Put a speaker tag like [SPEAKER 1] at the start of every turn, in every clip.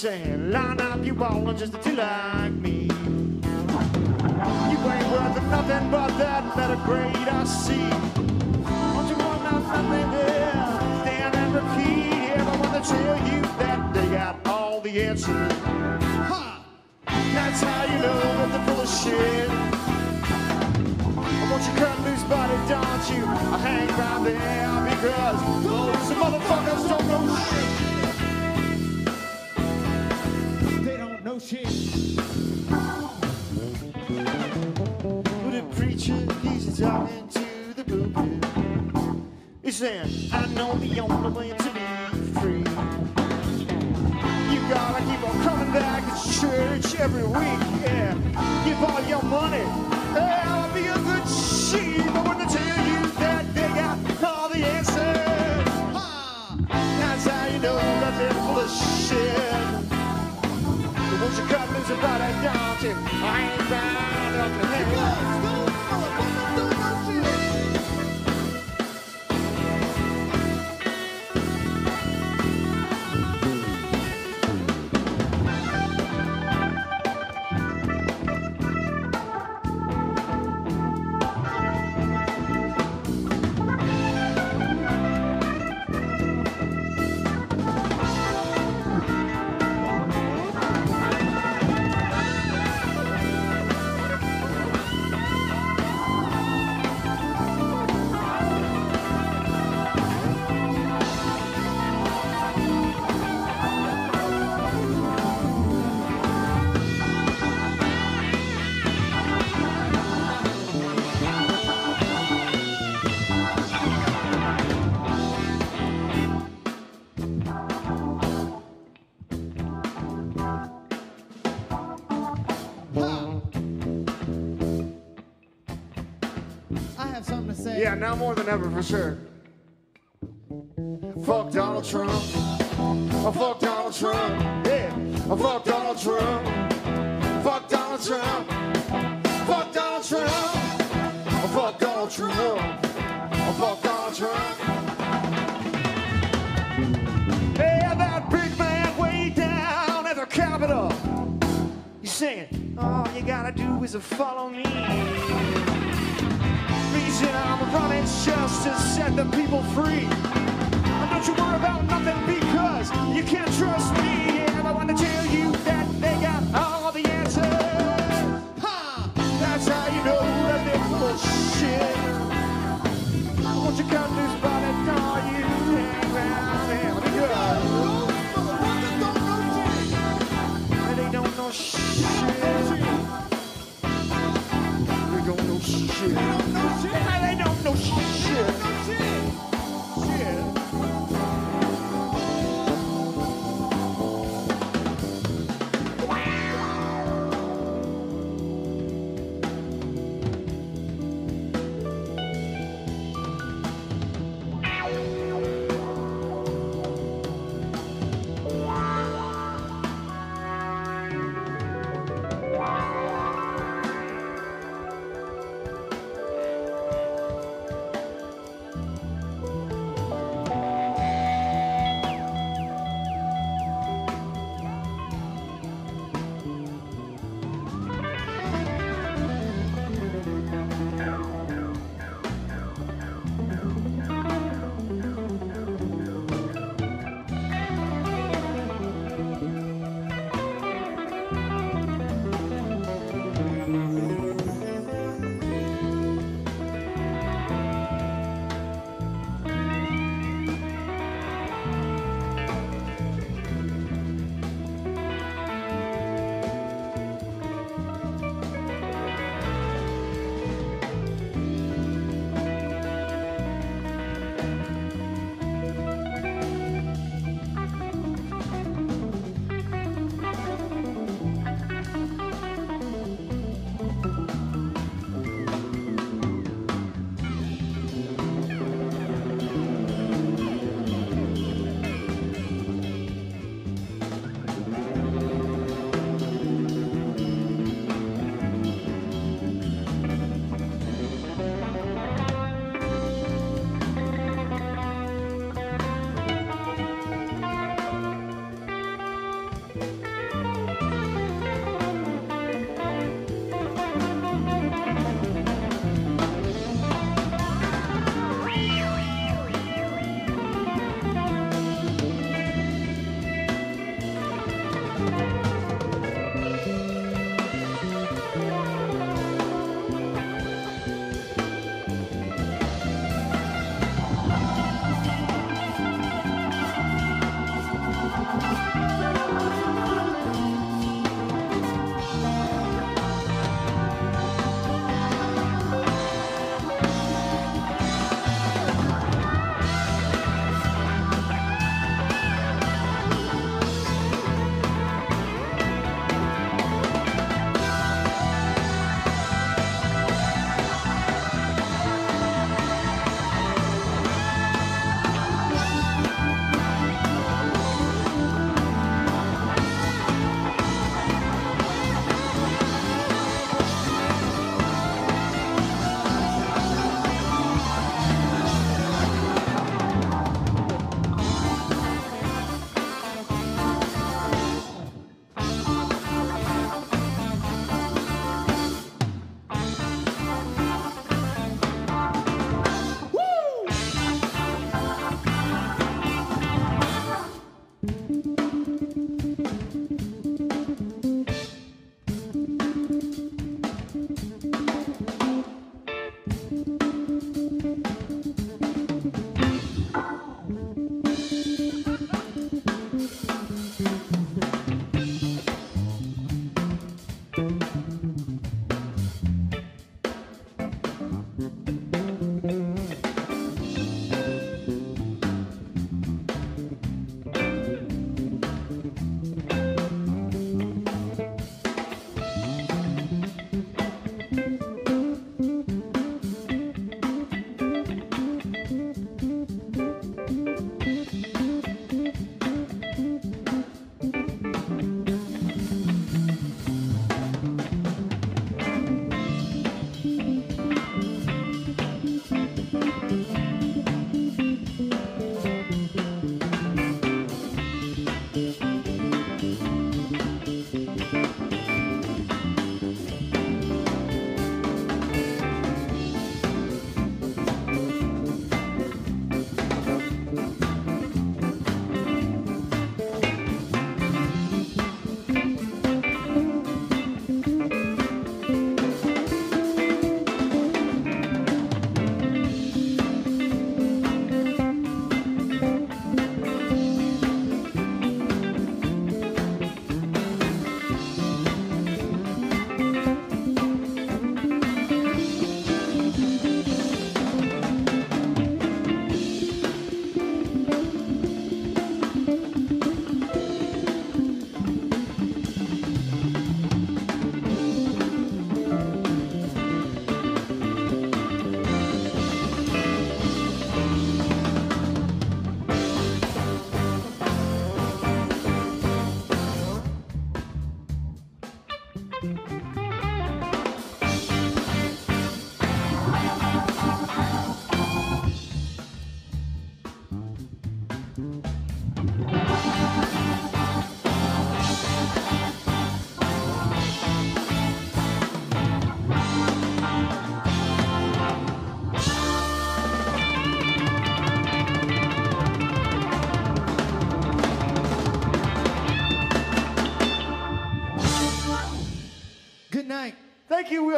[SPEAKER 1] Saying, line up, you ballin' just to like me. You ain't worth nothing but that letter grade I see. Don't you want nothing there? Stand and repeat. I want to tell you that they got all the answers. Ha! That's how you know that they're full of shit. Won't you cut loose, buddy, don't you? I hang right there because those motherfuckers don't know shit. Saying, I know the only way to be free. You gotta keep on coming back to church every week, yeah. Give all your money, yeah, I'll be a good sheep. I want to tell you that they got all the answers. Ha! That's how you know that they're full of shit. But won't you cut loose about don't you? I ain't bound
[SPEAKER 2] have something to say.
[SPEAKER 1] Yeah, now more than ever for sure. Fuck Donald Trump. Oh, fuck Donald Trump. Yeah. Oh, fuck Donald Trump. Fuck Donald Trump. Fuck Donald Trump. Oh, fuck Donald Trump. Oh, fuck Donald Trump. Yeah, that big man way down at the Capitol. He's saying, all you gotta do is follow me I'm just to set the people free. And don't you worry about nothing because you can't trust me. And I want to tell you that they got all the answers. Ha! That's how you know that they're shit. Won't you loose about it, are you? Hang around here. And they don't know shit. They don't know shit. Shit.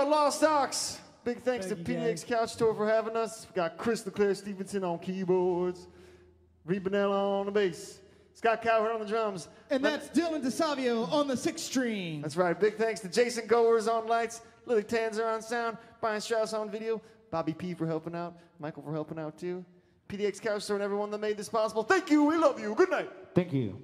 [SPEAKER 1] Thank you. We are Lost Ox. Big thanks
[SPEAKER 2] Thank
[SPEAKER 1] to PDX
[SPEAKER 2] guys.
[SPEAKER 1] Couch Tour for having us. We got Chris LeClare Stevenson on keyboards, Reed Bunnell on the bass, Scot Cowherd on the drums.
[SPEAKER 2] And
[SPEAKER 1] Let-
[SPEAKER 2] that's Dylan DiSalvio on the sixth string.
[SPEAKER 1] That's right. Big thanks to Jason Goers on lights, Lily Tanzer on sound, Brian Strauss on video, Bobby P for helping out, Michael for helping out too, PDX Couch Tour and everyone that made this possible. Thank you. We love you. Good night.
[SPEAKER 3] Thank you.